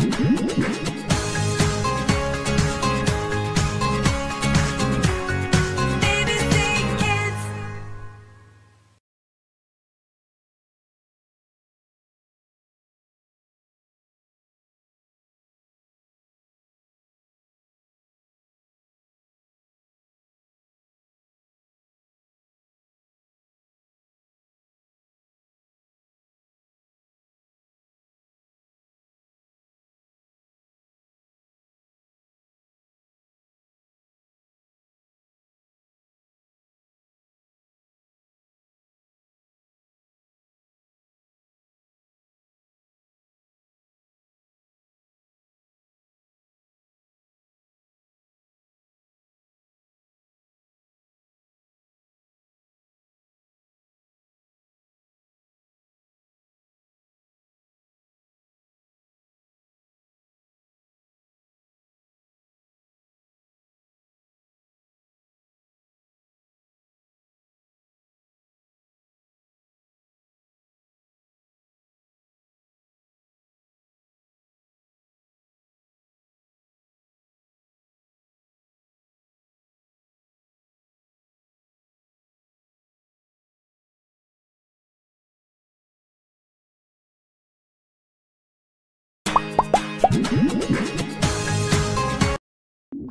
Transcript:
Mm-hmm.